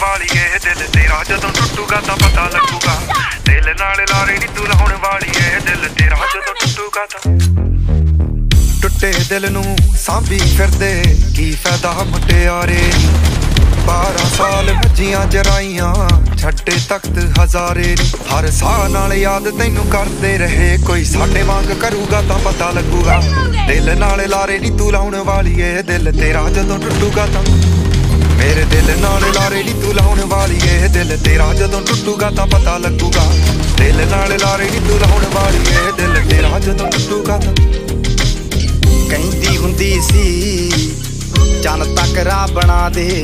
ਵਾਲੀਏ ਦਿਲ ਤੇਰਾ ਜਦੋਂ ਟੁੱਟੂਗਾ ਤਾਂ ਪਤਾ ਲੱਗੂਗਾ। ਦਿਲ ਨਾਲ ਲਾਰੇ ਨੀ ਤੂੰ ਲਾਉਣ ਵਾਲੀਏ ਦਿਲ ਤੇਰਾ ਜਦੋਂ ਟੁੱਟੂਗਾ ਤਾਂ ਟੁੱਟੇ ਦਿਲ ਨੂੰ ਸਾਂਭੀ ਫਿਰਦੇ, ਕੀ ਫਾਇਦਾ ਮੁਟਿਆਰੇ? 12 ਸਾਲ ਮੱਜੀਆਂ ਜਰਾਈਆਂ ਛੱਡੇ ਤਖਤ ਹਜ਼ਾਰੇ ਹਰ ਸਾਹ ਨਾਲ ਯਾਦ ਤੈਨੂੰ ਕਰਦੇ ਰਹੇ, ਕੋਈ ਸਾਡੇ ਵਾਂਗ ਕਰੂਗਾ ਤਾਂ ਪਤਾ ਲੱਗੂਗਾ। ਦਿਲ ਨਾਲ ਲਾਰੇ ਨੀ ਤੂੰ ਲਾਉਣ ਵਾਲੀ ਏ। ਦਿਲ ਤੇਰਾ ਜਦੋਂ ਟੁੱਟੂਗਾ ਤਾਂ ਮੇਰੇ ਦਿਲ ਨਾਲ ਲਾਰੇ ਨੀ ਤੂੰ ਲਾਉਣ ਵਾਲੀਏ ਦਿਲ ਤੇਰਾ ਜਦੋਂ ਟੁੱਟੂਗਾ ਤਾਂ ਪਤਾ ਲੱਗੂਗਾ। ਦਿਲ ਨਾਲ ਲਾਰੇ ਨੀ ਤੂੰ ਲਾਉਣ ਵਾਲੀਏ ਦਿਲ ਤੇਰਾ ਜਦੋਂ ਟੁੱਟੂਗਾ ਤਾਂ ਕਹਿੰਦੀ ਹੁੰਦੀ ਸੀ ਚੰਨ ਤੱਕ ਰਾਹ ਬਣਾ ਦੇ।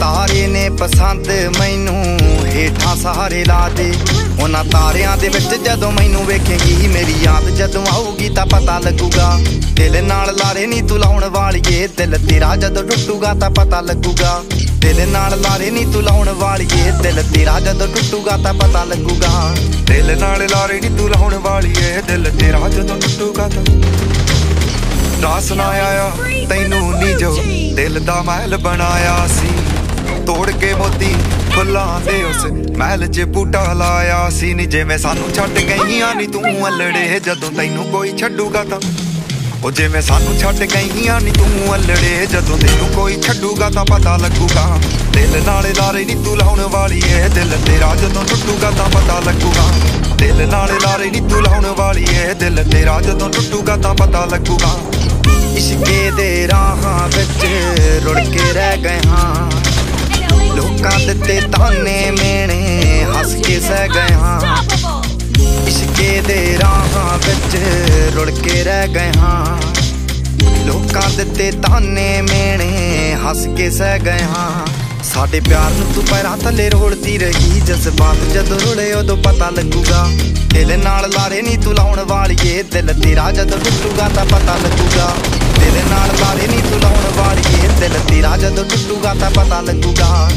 ਤਾਰੇ ਨੇ ਪਸੰਦ ਮੈਨੂੰ, ਹੇਠਾਂ ਸਹਾਰੇ ਲਾ ਦੇ। ਉਹਨਾਂ ਤਾਰਿਆਂ ਦੇ ਵਿੱਚ ਜਦੋਂ ਮੈਨੂੰ ਵੇਖੇਂਗੀ ਮੇਰੀ ਯਾਦ ਜਦੋਂ ਆਊਗੀ ਤਾਂ ਪਤਾ ਲੱਗੂਗਾ। ਦਿਲ ਨਾਲ ਲਾਰੇ ਨਹੀਂ ਤੂੰ ਲਾਉਣ ਵਾਲੀਏ, ਦਿਲ ਤੇਰਾ ਜਦੋਂ ਟੁੱਟੂਗਾ ਤਾਂ ਪਤਾ ਲੱਗੂਗਾ। ਦਿਲ ਨਾਲ ਲਾਰੇ ਨਹੀਂ ਤੂੰ ਲਾਉਣ ਵਾਲੀਏ, ਦਿਲ ਤੇਰਾ ਜਦੋਂ ਟੁੱਟੂਗਾ ਤਾਂ ਪਤਾ ਲੱਗੂਗਾ। ਦਿਲ ਨਾਲ ਲਾਰੇ ਨੀ ਤੂੰ ਲਾਉਣ ਵਾਲੀਏ, ਦਿਲ ਤੇਰਾ ਜਦੋਂ ਟੁੱਟੂਗਾ ਤਾਂ। ਰਾਸ ਨਾ ਆਇਆ ਤੈਨੂੰ ਨੀ ਜੋ ਦਿਲ ਦਾ ਮਹਿਲ ਬਣਾਇਆ ਸੀ। ਤੋੜ ਕੇ ਮੋਤੀ ਫੁੱਲਾਂ ਦੇ ਉਸ ਮਹਿਲ 'ਚ ਬੂਟਾ ਲਾਇਆ ਸੀ ਨੀ ਜਿਵੇਂ ਸਾਨੂੰ ਛੱਡ ਗਈਆਂ ਨੀ ਤੂੰ ਅਲੜੇ ਜਦੋਂ ਤੈਨੂੰ ਕੋਈ ਛੱਡੂਗਾ ਤਾਂ। ਉਹ ਜਿਵੇਂ ਸਾਨੂੰ ਛੱਡ ਗਈਆਂ ਨੀ ਤੂੰ ਅਲੜੇ ਜਦੋਂ ਤੈਨੂੰ ਕੋਈ ਛੱਡੂਗਾ ਤਾਂ ਪਤਾ ਲੱਗੂਗਾ। ਦਿਲ ਨਾਲੇ ਲਾਰੇ ਨੀ ਤੂੰ ਲਾਉਣ ਵਾਲੀ ਏ, ਦਿਲ ਤੇਰਾ ਜਦੋਂ ਟੁੱਟੂਗਾ ਤਾਂ ਪਤਾ ਲੱਗੂਗਾ। ਦਿਲ ਨਾਲ ਲਾਰੇ ਨੀ ਤੂੰ ਲਾਉਣ ਵਾਲੀ ਏ, ਦਿਲ ਤੇਰਾ ਜਦੋਂ ਟੁੱਟੂਗਾ ਤਾਂ ਪਤਾ ਲੱਗੂਗਾ। ਇਸ਼ਕੇ ਦੇ ਰਾਹਾਂ ਵਿੱਚ ਰੁੜ ਕੇ ਰਹਿ ਗਏ ਹਾਂ। ਲੋਕਾਂ ਦਿੱਤੇ ਤਾਨੇ ਮੇਣੇ ਹੱਸ ਕੇ ਸਹਿ ਗਏ ਇਸ਼ਕੇ ਦੇ ਰਾਹਾਂ ਵਿੱਚ ਰੁੜ ਕੇ ਰਹਿ ਗਏ ਲੋਕਾਂ ਦਿੱਤੇ ਤਾਨੇ ਮੇਣੇ ਹੱਸ ਕੇ ਸਹਿ ਗਏ ਸਾਡੇ ਪਿਆਰ ਨੂੰ ਤੂੰ ਪੈਰਾਂ ਥੱਲੇ ਰੋੜਦੀ ਰਹੀ। ਜਜ਼ਬਾਤ ਜਦੋਂ ਰੁੜੇ ਉਦੋਂ ਪਤਾ ਲੱਗੂਗਾ। ਦਿਲ ਨਾਲ ਲਾਰੇ ਨਹੀਂ ਤੂੰ ਲਾਉਣ ਵਾਲੀਏ। ਦਿਲ ਤੇਰਾ ਜਦੋਂ ਟੁੱਟੂਗਾ ਤਾਂ ਪਤਾ ਲੱਗੂਗਾ। ਦਿਲ ਨਾਲ ਲਾਰੇ ਨਹੀਂ ਤੂੰ ਲਾਉਣ ਵਾਲੀਏ। ਦਿਲ ਤੇਰਾ ਜਦੋਂ ਟੁੱਟੂਗਾ ਤਾਂ ਪਤਾ ਲੱਗੂਗਾ।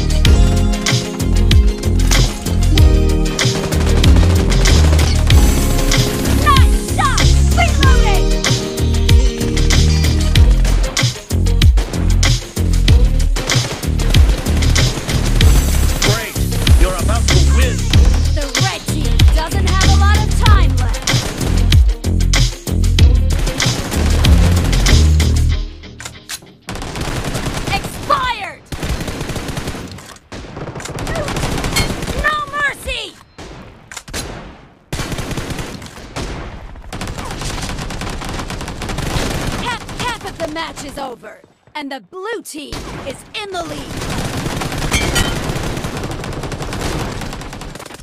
The match is over, and the blue team is in the lead.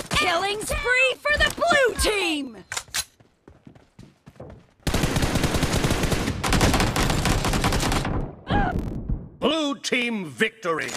Killing spree for the blue team! Blue team victory!